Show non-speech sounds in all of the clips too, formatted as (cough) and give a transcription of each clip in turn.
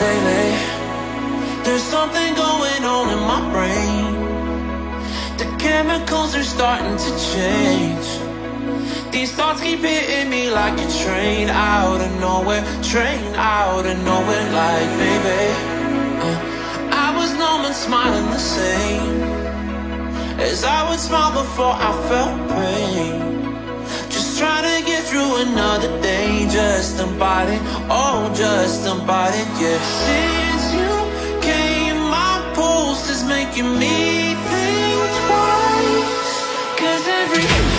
Lately, There's something going on in my brain. The chemicals are starting to change. These thoughts keep hitting me like a train out of nowhere Train out of nowhere like, baby. Uh, I was numb and smiling the same As I would smile before I felt pain through another day, just about it, oh, just about it, yeah. Since you came, my pulse is making me think twice. Cause every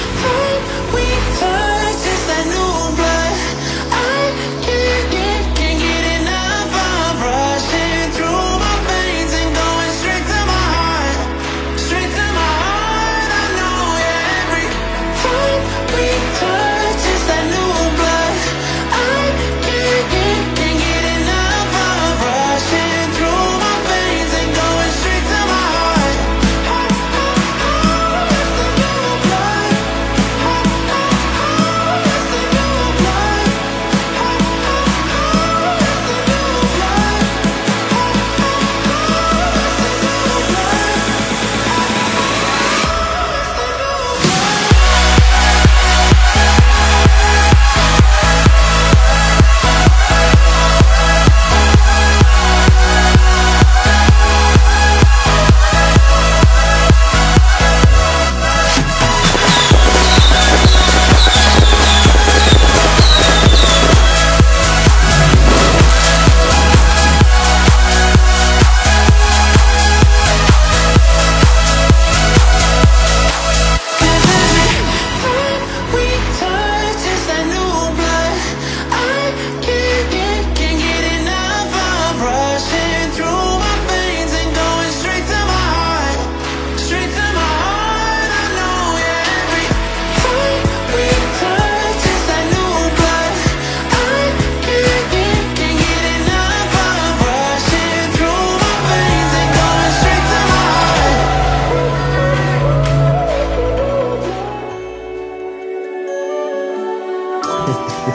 (laughs)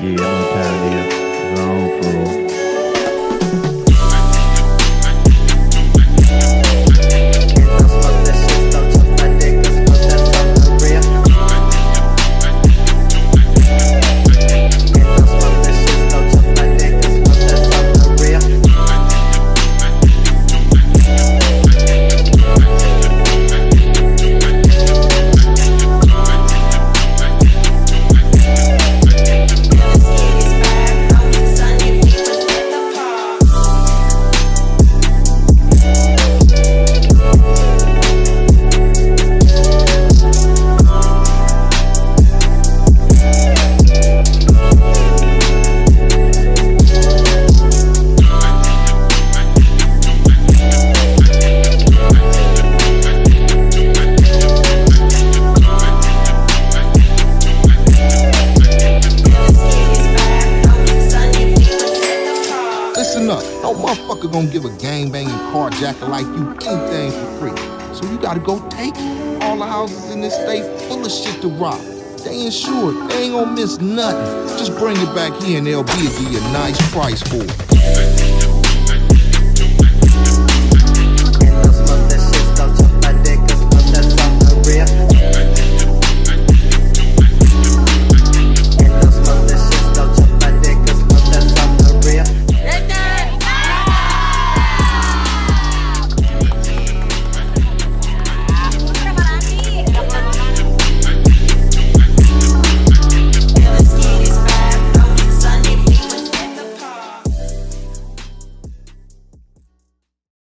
Yeah, motherfucker gonna give a gang banging carjacker like you anything for free. So you gotta go take it. All the houses in this state full of shit to rob. They insured. They ain't gonna miss nothing. Just bring it back here and they'll give you a nice price for it.